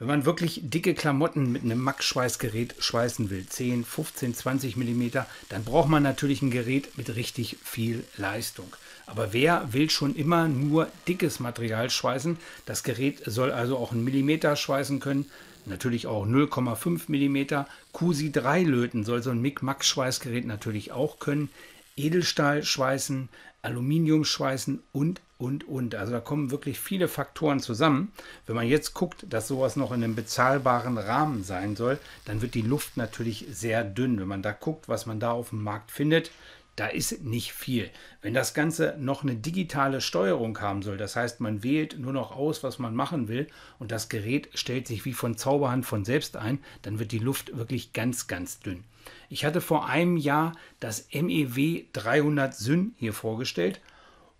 Wenn man wirklich dicke Klamotten mit einem Max-Schweißgerät schweißen will, 10, 15, 20 mm, dann braucht man natürlich ein Gerät mit richtig viel Leistung. Aber wer will schon immer nur dickes Material schweißen? Das Gerät soll also auch einen Millimeter schweißen können, natürlich auch 0,5 mm. QSI 3 löten soll so ein MIG-Max-Schweißgerät natürlich auch können. Edelstahl schweißen, Aluminium schweißen und, und, und. Also da kommen wirklich viele Faktoren zusammen. Wenn man jetzt guckt, dass sowas noch in einem bezahlbaren Rahmen sein soll, dann wird die Luft natürlich sehr dünn. Wenn man da guckt, was man da auf dem Markt findet, da ist nicht viel. Wenn das Ganze noch eine digitale Steuerung haben soll, das heißt, man wählt nur noch aus, was man machen will und das Gerät stellt sich wie von Zauberhand von selbst ein, dann wird die Luft wirklich ganz, ganz dünn. Ich hatte vor einem Jahr das MEW 300 Syn hier vorgestellt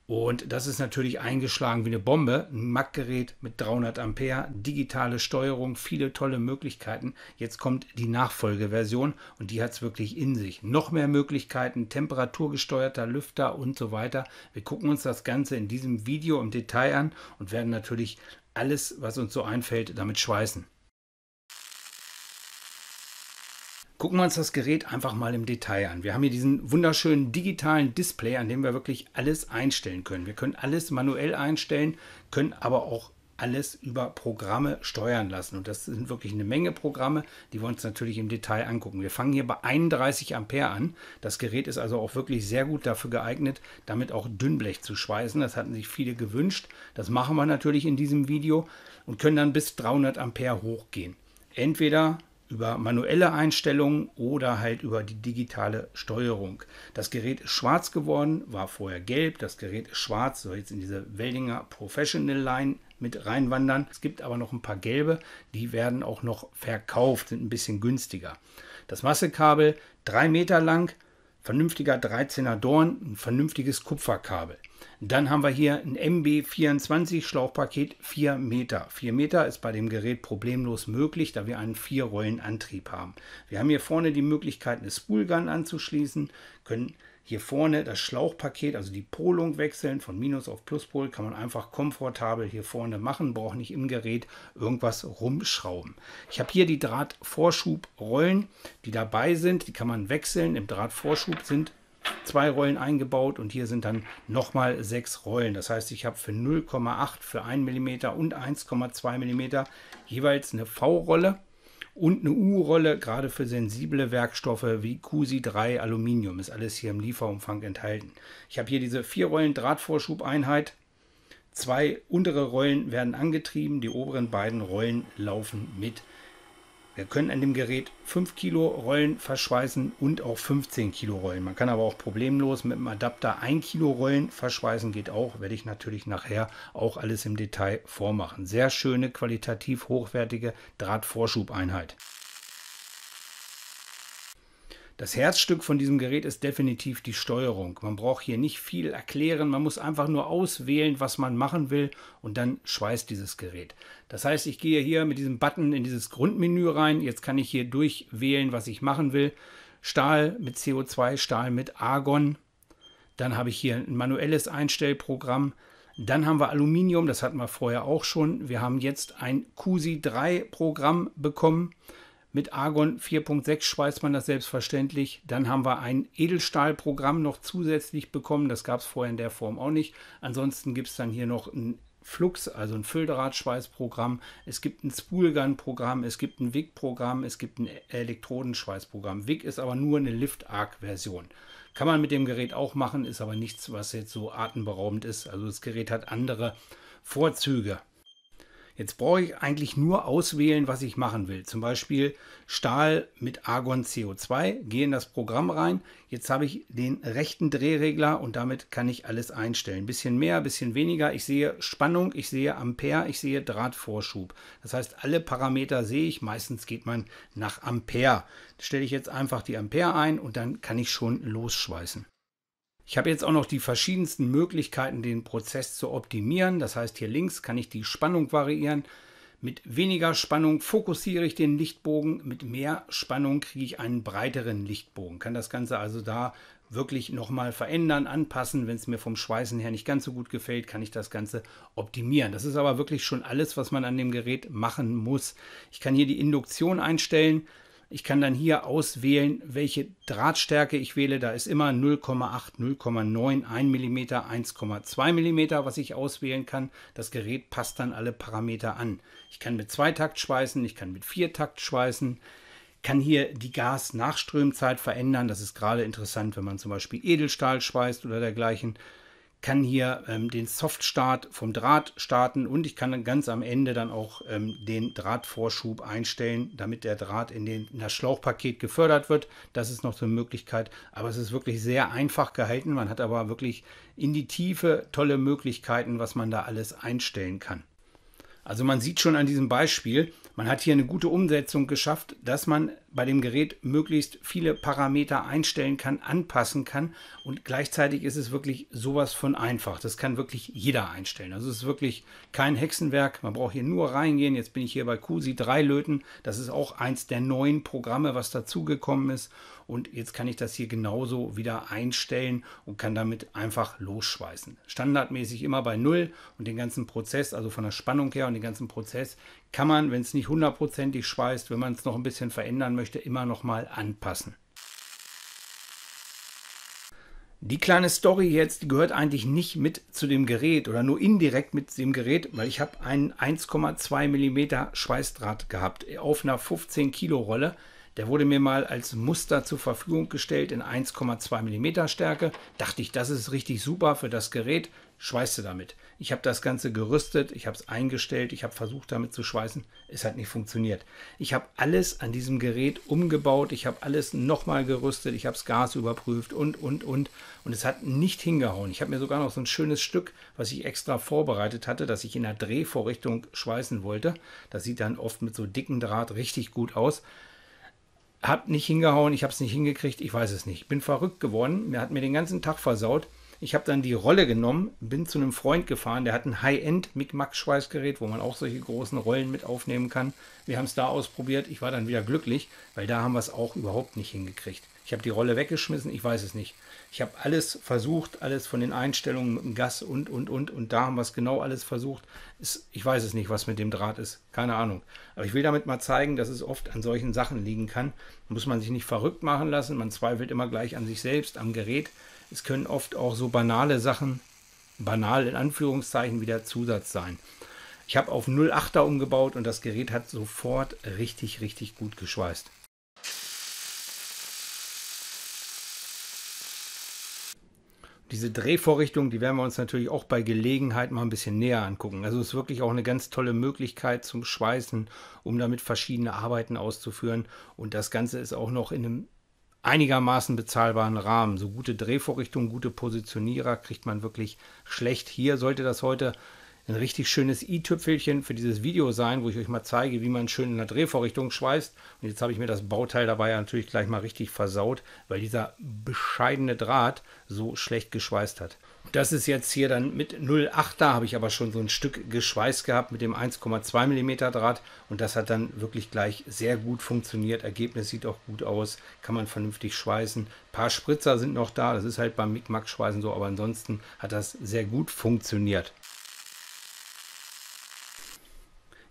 und das ist natürlich eingeschlagen wie eine Bombe. Ein Mac-Gerät mit 300 Ampere, digitale Steuerung, viele tolle Möglichkeiten. Jetzt kommt die Nachfolgeversion und die hat es wirklich in sich. Noch mehr Möglichkeiten, temperaturgesteuerter Lüfter und so weiter. Wir gucken uns das Ganze in diesem Video im Detail an und werden natürlich alles, was uns so einfällt, damit schweißen. Gucken wir uns das Gerät einfach mal im Detail an. Wir haben hier diesen wunderschönen digitalen Display, an dem wir wirklich alles einstellen können. Wir können alles manuell einstellen, können aber auch alles über Programme steuern lassen. Und das sind wirklich eine Menge Programme, die wir uns natürlich im Detail angucken. Wir fangen hier bei 31 Ampere an. Das Gerät ist also auch wirklich sehr gut dafür geeignet, damit auch Dünnblech zu schweißen. Das hatten sich viele gewünscht. Das machen wir natürlich in diesem Video und können dann bis 300 Ampere hochgehen. Entweder über manuelle Einstellungen oder halt über die digitale Steuerung. Das Gerät ist schwarz geworden, war vorher gelb. Das Gerät ist schwarz, soll jetzt in diese Weldinger Professional Line mit reinwandern. Es gibt aber noch ein paar gelbe, die werden auch noch verkauft, sind ein bisschen günstiger. Das Massekabel 3 Meter lang, vernünftiger 13er Dorn, ein vernünftiges Kupferkabel. Dann haben wir hier ein MB24 Schlauchpaket 4 Meter. 4 Meter ist bei dem Gerät problemlos möglich, da wir einen 4-Rollen-Antrieb haben. Wir haben hier vorne die Möglichkeit, eine Spoolgun anzuschließen, können hier vorne das Schlauchpaket, also die Polung wechseln von Minus auf Pluspol, kann man einfach komfortabel hier vorne machen, braucht nicht im Gerät irgendwas rumschrauben. Ich habe hier die Drahtvorschubrollen, die dabei sind, die kann man wechseln. Im Drahtvorschub sind zwei Rollen eingebaut und hier sind dann nochmal sechs Rollen. Das heißt, ich habe für 0,8, für 1 mm und 1,2 mm jeweils eine V-Rolle und eine U-Rolle, gerade für sensible Werkstoffe wie QSI 3 Aluminium, ist alles hier im Lieferumfang enthalten. Ich habe hier diese vier Rollen Drahtvorschubeinheit. Zwei untere Rollen werden angetrieben, die oberen beiden Rollen laufen mit. Wir können an dem Gerät 5 Kilo Rollen verschweißen und auch 15 Kilo Rollen. Man kann aber auch problemlos mit dem Adapter 1 Kilo Rollen verschweißen, geht auch. Werde ich natürlich nachher auch alles im Detail vormachen. Sehr schöne, qualitativ hochwertige Drahtvorschubeinheit. Das Herzstück von diesem Gerät ist definitiv die Steuerung. Man braucht hier nicht viel erklären, man muss einfach nur auswählen, was man machen will und dann schweißt dieses Gerät. Das heißt, ich gehe hier mit diesem Button in dieses Grundmenü rein. Jetzt kann ich hier durchwählen, was ich machen will. Stahl mit CO2, Stahl mit Argon. Dann habe ich hier ein manuelles Einstellprogramm. Dann haben wir Aluminium, das hatten wir vorher auch schon. Wir haben jetzt ein QSI 3 Programm bekommen. Mit Argon 4.6 schweißt man das selbstverständlich. Dann haben wir ein Edelstahlprogramm noch zusätzlich bekommen. Das gab es vorher in der Form auch nicht. Ansonsten gibt es dann hier noch ein Flux, also ein Fülldrahtschweißprogramm. Es gibt ein Spoolgun-Programm, es gibt ein WIG-Programm, es gibt ein Elektrodenschweißprogramm. WIG ist aber nur eine Lift-Arc-Version. Kann man mit dem Gerät auch machen, ist aber nichts, was jetzt so atemberaubend ist. Also das Gerät hat andere Vorzüge. Jetzt brauche ich eigentlich nur auswählen, was ich machen will. Zum Beispiel Stahl mit Argon CO2, gehe in das Programm rein. Jetzt habe ich den rechten Drehregler und damit kann ich alles einstellen. Ein bisschen mehr, ein bisschen weniger. Ich sehe Spannung, ich sehe Ampere, ich sehe Drahtvorschub. Das heißt, alle Parameter sehe ich. Meistens geht man nach Ampere. Stelle ich jetzt einfach die Ampere ein und dann kann ich schon losschweißen. Ich habe jetzt auch noch die verschiedensten Möglichkeiten, den Prozess zu optimieren. Das heißt, hier links kann ich die Spannung variieren. Mit weniger Spannung fokussiere ich den Lichtbogen, mit mehr Spannung kriege ich einen breiteren Lichtbogen. Kann das Ganze also da wirklich nochmal verändern, anpassen. Wenn es mir vom Schweißen her nicht ganz so gut gefällt, kann ich das Ganze optimieren. Das ist aber wirklich schon alles, was man an dem Gerät machen muss. Ich kann hier die Induktion einstellen. Ich kann dann hier auswählen, welche Drahtstärke ich wähle. Da ist immer 0,8, 0,9, 1 mm, 1,2 mm, was ich auswählen kann. Das Gerät passt dann alle Parameter an. Ich kann mit Zweitakt schweißen, ich kann mit Viertakt schweißen kann hier die Gas-Nachströmzeit verändern. Das ist gerade interessant, wenn man zum Beispiel Edelstahl schweißt oder dergleichen. Kann hier ähm, den Softstart vom Draht starten und ich kann dann ganz am Ende dann auch ähm, den Drahtvorschub einstellen, damit der Draht in, den, in das Schlauchpaket gefördert wird. Das ist noch so eine Möglichkeit, aber es ist wirklich sehr einfach gehalten. Man hat aber wirklich in die Tiefe tolle Möglichkeiten, was man da alles einstellen kann. Also man sieht schon an diesem Beispiel, man hat hier eine gute Umsetzung geschafft, dass man bei dem Gerät möglichst viele Parameter einstellen kann, anpassen kann und gleichzeitig ist es wirklich sowas von einfach. Das kann wirklich jeder einstellen. Also es ist wirklich kein Hexenwerk. Man braucht hier nur reingehen. Jetzt bin ich hier bei QSI 3 löten. Das ist auch eins der neuen Programme, was dazugekommen ist. Und jetzt kann ich das hier genauso wieder einstellen und kann damit einfach losschweißen. Standardmäßig immer bei Null und den ganzen Prozess, also von der Spannung her und den ganzen Prozess, kann man, wenn es nicht hundertprozentig schweißt, wenn man es noch ein bisschen verändern möchte, immer noch mal anpassen. Die kleine Story jetzt, die gehört eigentlich nicht mit zu dem Gerät oder nur indirekt mit dem Gerät, weil ich habe einen 1,2 mm Schweißdraht gehabt auf einer 15 Kilo Rolle. Der wurde mir mal als Muster zur Verfügung gestellt in 1,2 mm Stärke. Dachte ich, das ist richtig super für das Gerät schweiße damit. Ich habe das Ganze gerüstet, ich habe es eingestellt, ich habe versucht damit zu schweißen. Es hat nicht funktioniert. Ich habe alles an diesem Gerät umgebaut, ich habe alles nochmal gerüstet, ich habe das Gas überprüft und, und, und. Und es hat nicht hingehauen. Ich habe mir sogar noch so ein schönes Stück, was ich extra vorbereitet hatte, das ich in der Drehvorrichtung schweißen wollte. Das sieht dann oft mit so dicken Draht richtig gut aus. Hab nicht hingehauen, ich habe es nicht hingekriegt, ich weiß es nicht. Bin verrückt geworden, mir hat mir den ganzen Tag versaut. Ich habe dann die Rolle genommen, bin zu einem Freund gefahren, der hat ein High-End Mic-Max-Schweißgerät, wo man auch solche großen Rollen mit aufnehmen kann. Wir haben es da ausprobiert. Ich war dann wieder glücklich, weil da haben wir es auch überhaupt nicht hingekriegt. Ich habe die Rolle weggeschmissen, ich weiß es nicht. Ich habe alles versucht, alles von den Einstellungen mit dem Gas und, und, und. Und da haben wir es genau alles versucht. Ist, ich weiß es nicht, was mit dem Draht ist. Keine Ahnung. Aber ich will damit mal zeigen, dass es oft an solchen Sachen liegen kann. Da muss man sich nicht verrückt machen lassen. Man zweifelt immer gleich an sich selbst, am Gerät. Es können oft auch so banale Sachen, banal in Anführungszeichen, wieder Zusatz sein. Ich habe auf 0,8er umgebaut und das Gerät hat sofort richtig, richtig gut geschweißt. Diese Drehvorrichtung, die werden wir uns natürlich auch bei Gelegenheit mal ein bisschen näher angucken. Also es ist wirklich auch eine ganz tolle Möglichkeit zum Schweißen, um damit verschiedene Arbeiten auszuführen. Und das Ganze ist auch noch in einem einigermaßen bezahlbaren Rahmen. So gute Drehvorrichtungen, gute Positionierer kriegt man wirklich schlecht. Hier sollte das heute ein richtig schönes i-Tüpfelchen für dieses Video sein, wo ich euch mal zeige, wie man schön in der Drehvorrichtung schweißt. Und jetzt habe ich mir das Bauteil dabei natürlich gleich mal richtig versaut, weil dieser bescheidene Draht so schlecht geschweißt hat. Das ist jetzt hier dann mit 0,8er, habe ich aber schon so ein Stück geschweißt gehabt mit dem 1,2 mm Draht und das hat dann wirklich gleich sehr gut funktioniert. Ergebnis sieht auch gut aus, kann man vernünftig schweißen. Ein paar Spritzer sind noch da, das ist halt beim Micmac-Schweißen so, aber ansonsten hat das sehr gut funktioniert.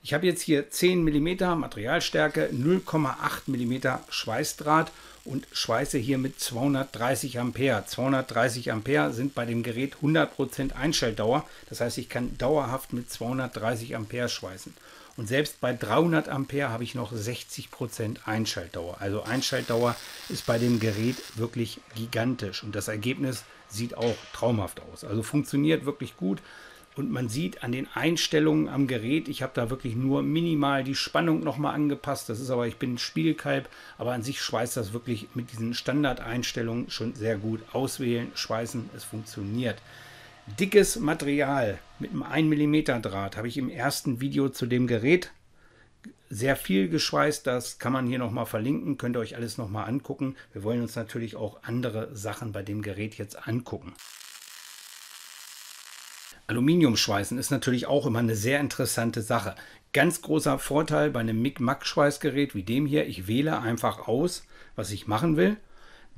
Ich habe jetzt hier 10 mm Materialstärke, 0,8 mm Schweißdraht und schweiße hier mit 230 Ampere. 230 Ampere sind bei dem Gerät 100% Einschaltdauer. Das heißt, ich kann dauerhaft mit 230 Ampere schweißen. Und selbst bei 300 Ampere habe ich noch 60% Einschaltdauer. Also Einschaltdauer ist bei dem Gerät wirklich gigantisch und das Ergebnis sieht auch traumhaft aus. Also funktioniert wirklich gut. Und man sieht an den Einstellungen am Gerät, ich habe da wirklich nur minimal die Spannung nochmal angepasst. Das ist aber, ich bin ein Spielkalb, aber an sich schweißt das wirklich mit diesen Standardeinstellungen schon sehr gut. Auswählen, schweißen, es funktioniert. Dickes Material mit einem 1 mm Draht habe ich im ersten Video zu dem Gerät sehr viel geschweißt. Das kann man hier nochmal verlinken, könnt ihr euch alles nochmal angucken. Wir wollen uns natürlich auch andere Sachen bei dem Gerät jetzt angucken. Aluminiumschweißen ist natürlich auch immer eine sehr interessante Sache. Ganz großer Vorteil bei einem MIG-MAG-Schweißgerät wie dem hier, ich wähle einfach aus, was ich machen will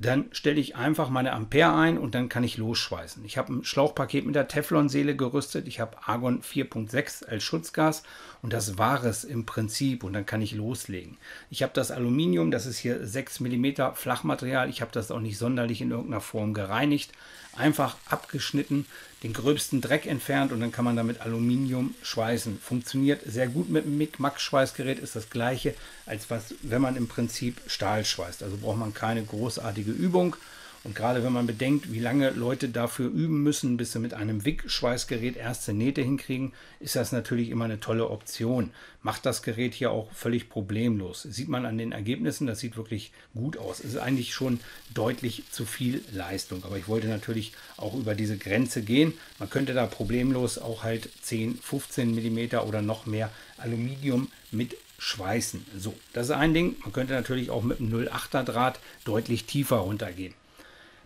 dann stelle ich einfach meine Ampere ein und dann kann ich losschweißen. Ich habe ein Schlauchpaket mit der Teflonseele gerüstet. Ich habe Argon 4.6 als Schutzgas und das war es im Prinzip und dann kann ich loslegen. Ich habe das Aluminium, das ist hier 6 mm Flachmaterial. Ich habe das auch nicht sonderlich in irgendeiner Form gereinigt. Einfach abgeschnitten, den gröbsten Dreck entfernt und dann kann man damit Aluminium schweißen. Funktioniert sehr gut mit dem MIG-MAX-Schweißgerät, ist das gleiche, als was, wenn man im Prinzip Stahl schweißt. Also braucht man keine großartige Übung. Und gerade wenn man bedenkt, wie lange Leute dafür üben müssen, bis sie mit einem WIG-Schweißgerät erste Nähte hinkriegen, ist das natürlich immer eine tolle Option. Macht das Gerät hier auch völlig problemlos. Sieht man an den Ergebnissen, das sieht wirklich gut aus. Es ist eigentlich schon deutlich zu viel Leistung. Aber ich wollte natürlich auch über diese Grenze gehen. Man könnte da problemlos auch halt 10, 15 mm oder noch mehr Aluminium mit schweißen. So, das ist ein Ding. Man könnte natürlich auch mit einem 0,8er Draht deutlich tiefer runtergehen.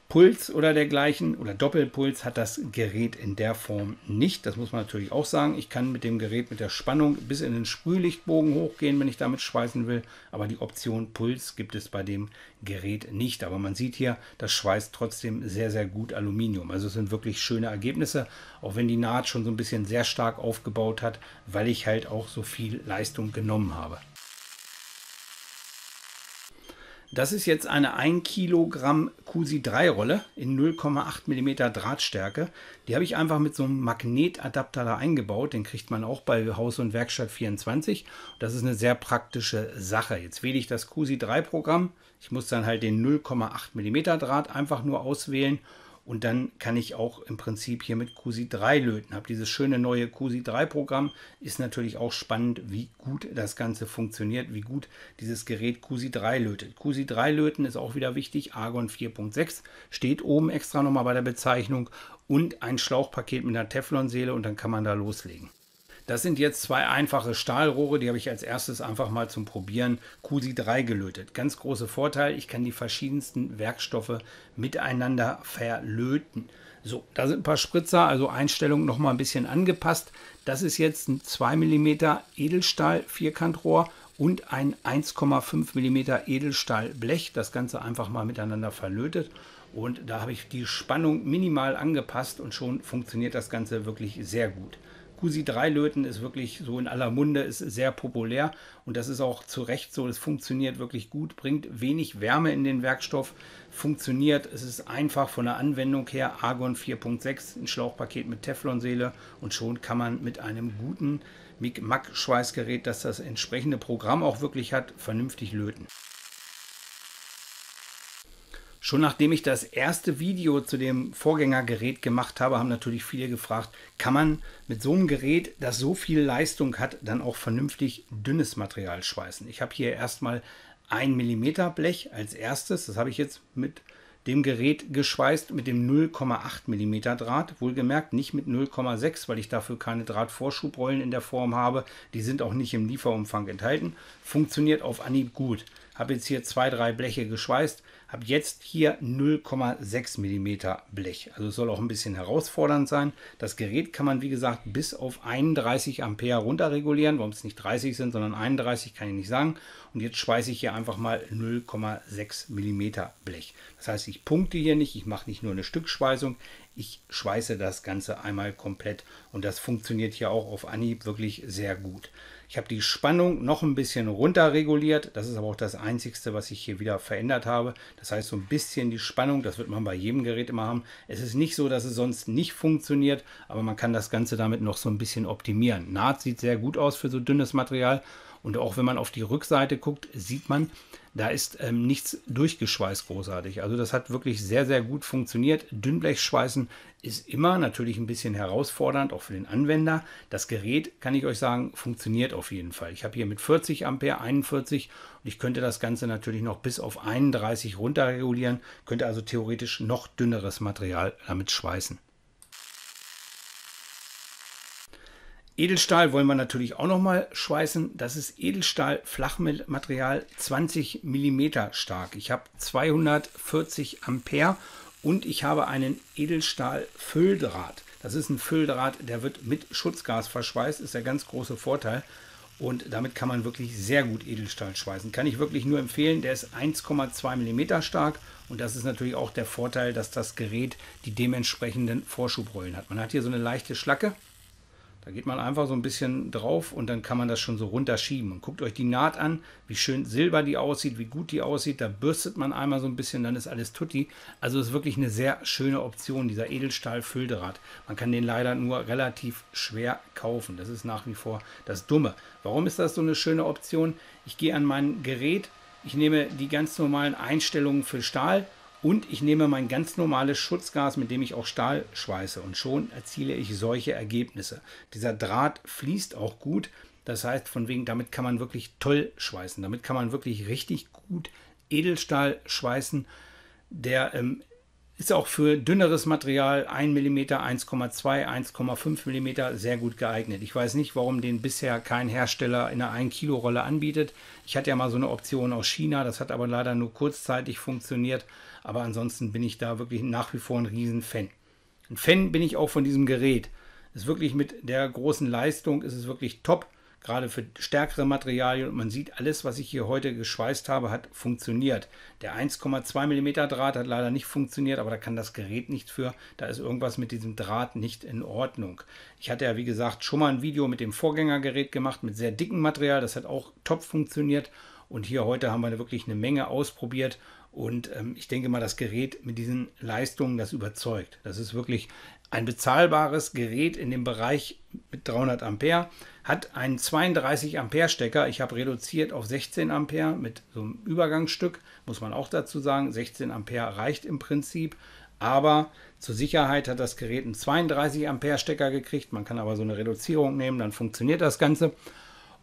Puls oder dergleichen oder Doppelpuls hat das Gerät in der Form nicht. Das muss man natürlich auch sagen. Ich kann mit dem Gerät mit der Spannung bis in den Sprühlichtbogen hochgehen, wenn ich damit schweißen will. Aber die Option Puls gibt es bei dem Gerät nicht. Aber man sieht hier, das schweißt trotzdem sehr, sehr gut Aluminium. Also es sind wirklich schöne Ergebnisse, auch wenn die Naht schon so ein bisschen sehr stark aufgebaut hat, weil ich halt auch so viel Leistung genommen habe. Das ist jetzt eine 1 Kilogramm QC3-Rolle in 0,8 mm Drahtstärke. Die habe ich einfach mit so einem Magnetadapter da eingebaut. Den kriegt man auch bei Haus und Werkstatt 24. Das ist eine sehr praktische Sache. Jetzt wähle ich das QC3-Programm. Ich muss dann halt den 0,8 mm Draht einfach nur auswählen und dann kann ich auch im Prinzip hier mit QSI 3 löten. Habe dieses schöne neue QSI 3 Programm. Ist natürlich auch spannend, wie gut das Ganze funktioniert, wie gut dieses Gerät QSI 3 lötet. QSI 3 löten ist auch wieder wichtig. Argon 4.6 steht oben extra nochmal bei der Bezeichnung und ein Schlauchpaket mit einer Teflonseele und dann kann man da loslegen. Das sind jetzt zwei einfache Stahlrohre, die habe ich als erstes einfach mal zum Probieren QSI 3 gelötet. Ganz großer Vorteil, ich kann die verschiedensten Werkstoffe miteinander verlöten. So, da sind ein paar Spritzer, also Einstellung noch mal ein bisschen angepasst. Das ist jetzt ein 2 mm Edelstahl Vierkantrohr und ein 1,5 mm Edelstahlblech. Das Ganze einfach mal miteinander verlötet. Und da habe ich die Spannung minimal angepasst und schon funktioniert das Ganze wirklich sehr gut. QSI 3 löten ist wirklich so in aller Munde, ist sehr populär und das ist auch zu Recht so. Es funktioniert wirklich gut, bringt wenig Wärme in den Werkstoff, funktioniert. Es ist einfach von der Anwendung her. Argon 4.6, ein Schlauchpaket mit Teflonseele und schon kann man mit einem guten MIG-MAG-Schweißgerät, das das entsprechende Programm auch wirklich hat, vernünftig löten. Schon nachdem ich das erste Video zu dem Vorgängergerät gemacht habe, haben natürlich viele gefragt, kann man mit so einem Gerät, das so viel Leistung hat, dann auch vernünftig dünnes Material schweißen. Ich habe hier erstmal ein Millimeter Blech als erstes. Das habe ich jetzt mit dem Gerät geschweißt mit dem 0,8 mm Draht. Wohlgemerkt nicht mit 0,6, weil ich dafür keine Drahtvorschubrollen in der Form habe. Die sind auch nicht im Lieferumfang enthalten. Funktioniert auf Anhieb gut. Habe jetzt hier zwei, drei Bleche geschweißt habe jetzt hier 0,6 mm Blech. Also soll auch ein bisschen herausfordernd sein. Das Gerät kann man wie gesagt bis auf 31 Ampere runterregulieren. Warum es nicht 30 sind, sondern 31 kann ich nicht sagen. Und jetzt schweiße ich hier einfach mal 0,6 mm Blech. Das heißt, ich punkte hier nicht, ich mache nicht nur eine Stückschweißung, ich schweiße das Ganze einmal komplett und das funktioniert hier auch auf Anhieb wirklich sehr gut. Ich habe die Spannung noch ein bisschen runter reguliert. Das ist aber auch das Einzige, was ich hier wieder verändert habe. Das heißt, so ein bisschen die Spannung, das wird man bei jedem Gerät immer haben. Es ist nicht so, dass es sonst nicht funktioniert, aber man kann das Ganze damit noch so ein bisschen optimieren. Naht sieht sehr gut aus für so dünnes Material. Und auch wenn man auf die Rückseite guckt, sieht man, da ist ähm, nichts durchgeschweißt großartig. Also das hat wirklich sehr, sehr gut funktioniert. Dünnblechschweißen ist immer natürlich ein bisschen herausfordernd, auch für den Anwender. Das Gerät, kann ich euch sagen, funktioniert auf jeden Fall. Ich habe hier mit 40 Ampere 41 und ich könnte das Ganze natürlich noch bis auf 31 runterregulieren, könnte also theoretisch noch dünneres Material damit schweißen. Edelstahl wollen wir natürlich auch noch mal schweißen. Das ist Edelstahl Flachmaterial 20 mm stark. Ich habe 240 Ampere und ich habe einen Edelstahl Fülldraht. Das ist ein Fülldraht, der wird mit Schutzgas verschweißt, ist der ganz große Vorteil. Und damit kann man wirklich sehr gut Edelstahl schweißen. Kann ich wirklich nur empfehlen. Der ist 1,2 mm stark. Und das ist natürlich auch der Vorteil, dass das Gerät die dementsprechenden Vorschubrollen hat. Man hat hier so eine leichte Schlacke. Da geht man einfach so ein bisschen drauf und dann kann man das schon so runterschieben. Und guckt euch die Naht an, wie schön silber die aussieht, wie gut die aussieht. Da bürstet man einmal so ein bisschen, dann ist alles tutti. Also ist wirklich eine sehr schöne Option, dieser Edelstahl-Fülldraht. Man kann den leider nur relativ schwer kaufen. Das ist nach wie vor das Dumme. Warum ist das so eine schöne Option? Ich gehe an mein Gerät, ich nehme die ganz normalen Einstellungen für Stahl und ich nehme mein ganz normales Schutzgas, mit dem ich auch Stahl schweiße. Und schon erziele ich solche Ergebnisse. Dieser Draht fließt auch gut. Das heißt, von wegen, damit kann man wirklich toll schweißen. Damit kann man wirklich richtig gut Edelstahl schweißen. Der ähm, ist auch für dünneres Material 1 mm, 1,2, 1,5 mm sehr gut geeignet. Ich weiß nicht, warum den bisher kein Hersteller in einer 1 Kilo Rolle anbietet. Ich hatte ja mal so eine Option aus China, das hat aber leider nur kurzzeitig funktioniert. Aber ansonsten bin ich da wirklich nach wie vor ein Riesenfan. Ein Fan bin ich auch von diesem Gerät. Ist wirklich mit der großen Leistung, ist es wirklich top, gerade für stärkere Materialien. Und man sieht, alles, was ich hier heute geschweißt habe, hat funktioniert. Der 1,2 mm Draht hat leider nicht funktioniert, aber da kann das Gerät nichts für. Da ist irgendwas mit diesem Draht nicht in Ordnung. Ich hatte ja, wie gesagt, schon mal ein Video mit dem Vorgängergerät gemacht, mit sehr dickem Material. Das hat auch top funktioniert. Und hier heute haben wir wirklich eine Menge ausprobiert und ähm, ich denke mal, das Gerät mit diesen Leistungen, das überzeugt. Das ist wirklich ein bezahlbares Gerät in dem Bereich mit 300 Ampere, hat einen 32 Ampere Stecker. Ich habe reduziert auf 16 Ampere mit so einem Übergangsstück, muss man auch dazu sagen. 16 Ampere reicht im Prinzip, aber zur Sicherheit hat das Gerät einen 32 Ampere Stecker gekriegt. Man kann aber so eine Reduzierung nehmen, dann funktioniert das Ganze.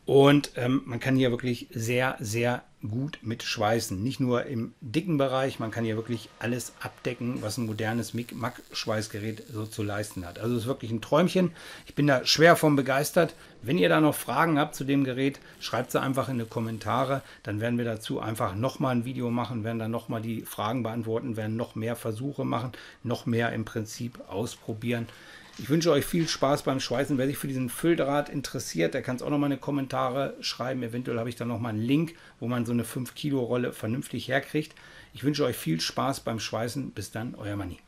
Und ähm, man kann hier wirklich sehr, sehr gut mit schweißen. Nicht nur im dicken Bereich, man kann hier wirklich alles abdecken, was ein modernes MIG-MAG-Schweißgerät so zu leisten hat. Also es ist wirklich ein Träumchen. Ich bin da schwer von begeistert. Wenn ihr da noch Fragen habt zu dem Gerät, schreibt sie einfach in die Kommentare. Dann werden wir dazu einfach nochmal ein Video machen, werden dann nochmal die Fragen beantworten, werden noch mehr Versuche machen, noch mehr im Prinzip ausprobieren. Ich wünsche euch viel Spaß beim Schweißen. Wer sich für diesen Fülldraht interessiert, der kann es auch nochmal in die Kommentare schreiben. Eventuell habe ich dann nochmal einen Link, wo man so eine 5 Kilo Rolle vernünftig herkriegt. Ich wünsche euch viel Spaß beim Schweißen. Bis dann, euer Manni.